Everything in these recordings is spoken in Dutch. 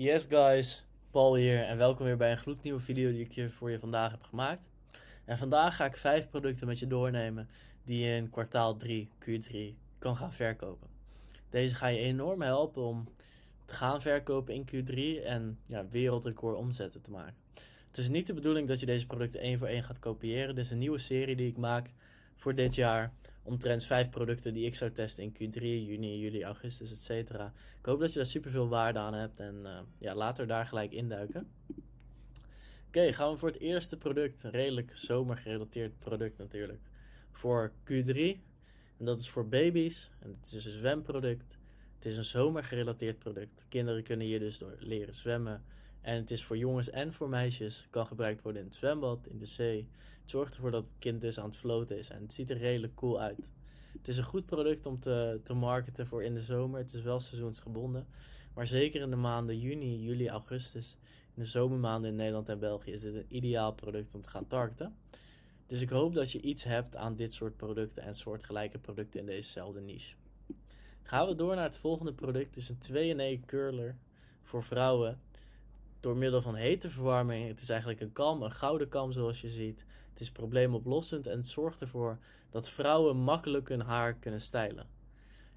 Yes guys, Paul hier en welkom weer bij een gloednieuwe video die ik voor je vandaag heb gemaakt. En vandaag ga ik vijf producten met je doornemen die je in kwartaal 3, Q3, kan gaan verkopen. Deze ga je enorm helpen om te gaan verkopen in Q3 en ja, wereldrecord omzetten te maken. Het is niet de bedoeling dat je deze producten één voor één gaat kopiëren. Dit is een nieuwe serie die ik maak voor dit jaar omtrent vijf producten die ik zou testen in Q3, juni, juli, augustus, etc. Ik hoop dat je daar super veel waarde aan hebt en uh, ja, laten we daar gelijk induiken. Oké, gaan we voor het eerste product, een redelijk zomergerelateerd product natuurlijk, voor Q3. En dat is voor baby's en het is een zwemproduct. Het is een zomergerelateerd product. Kinderen kunnen hier dus door leren zwemmen en het is voor jongens en voor meisjes. Kan gebruikt worden in het zwembad, in de zee. Het zorgt ervoor dat het kind dus aan het floten is. En het ziet er redelijk cool uit. Het is een goed product om te, te marketen voor in de zomer. Het is wel seizoensgebonden. Maar zeker in de maanden juni, juli, augustus. In de zomermaanden in Nederland en België is dit een ideaal product om te gaan targeten. Dus ik hoop dat je iets hebt aan dit soort producten en soortgelijke producten in dezezelfde niche. Gaan we door naar het volgende product. Het is een 2 in 1 curler voor vrouwen door middel van hete verwarming. Het is eigenlijk een kam, een gouden kam zoals je ziet. Het is probleemoplossend en het zorgt ervoor dat vrouwen makkelijk hun haar kunnen stijlen.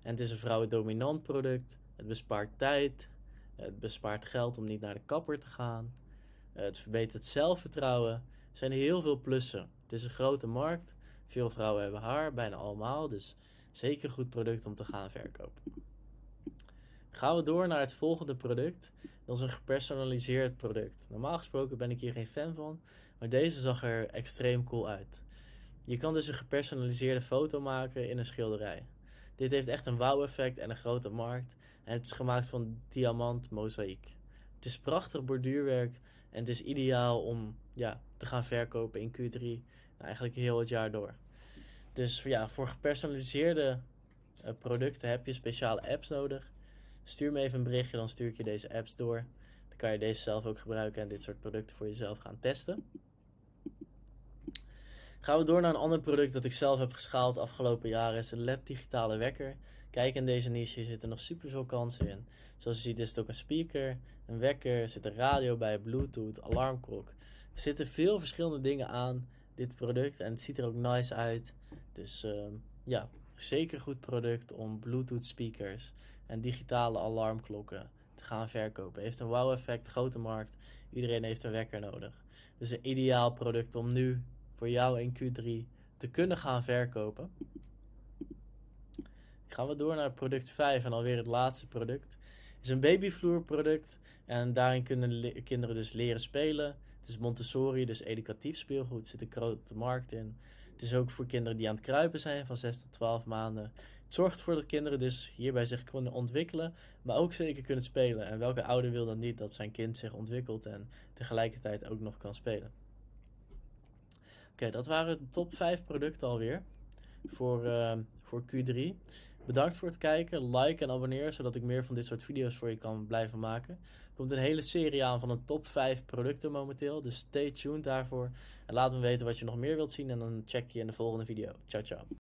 En het is een vrouwendominant product. Het bespaart tijd. Het bespaart geld om niet naar de kapper te gaan. Het verbetert zelfvertrouwen. Er zijn heel veel plussen. Het is een grote markt. Veel vrouwen hebben haar, bijna allemaal. Dus zeker goed product om te gaan verkopen. Gaan we door naar het volgende product. Dat is een gepersonaliseerd product. Normaal gesproken ben ik hier geen fan van, maar deze zag er extreem cool uit. Je kan dus een gepersonaliseerde foto maken in een schilderij. Dit heeft echt een wow-effect en een grote markt. En het is gemaakt van diamant mozaïek. Het is prachtig borduurwerk en het is ideaal om ja, te gaan verkopen in Q3. Eigenlijk heel het jaar door. Dus ja, voor gepersonaliseerde uh, producten heb je speciale apps nodig. Stuur me even een berichtje, dan stuur ik je deze apps door. Dan kan je deze zelf ook gebruiken en dit soort producten voor jezelf gaan testen. Gaan we door naar een ander product dat ik zelf heb geschaald afgelopen jaren. is een LED digitale wekker. Kijk in deze niche, zitten nog super veel kansen in. Zoals je ziet is het ook een speaker, een wekker, er zit een radio bij, bluetooth, alarmklok. Er zitten veel verschillende dingen aan dit product en het ziet er ook nice uit. Dus uh, ja, zeker goed product om bluetooth speakers en digitale alarmklokken te gaan verkopen. Heeft een wow effect, grote markt. Iedereen heeft een wekker nodig. Dus een ideaal product om nu voor jou in Q3 te kunnen gaan verkopen. Gaan we door naar product 5 en alweer het laatste product. Het is een babyvloerproduct en daarin kunnen kinderen dus leren spelen. Het is Montessori, dus educatief speelgoed. Zit een grote markt in. Het is ook voor kinderen die aan het kruipen zijn van 6 tot 12 maanden. Het zorgt ervoor dat kinderen dus hierbij zich kunnen ontwikkelen, maar ook zeker kunnen spelen. En welke ouder wil dan niet dat zijn kind zich ontwikkelt en tegelijkertijd ook nog kan spelen? Oké, dat waren de top 5 producten alweer voor, uh, voor Q3. Bedankt voor het kijken, like en abonneer zodat ik meer van dit soort video's voor je kan blijven maken. Er komt een hele serie aan van een top 5 producten momenteel, dus stay tuned daarvoor. En laat me weten wat je nog meer wilt zien en dan check je in de volgende video. Ciao ciao.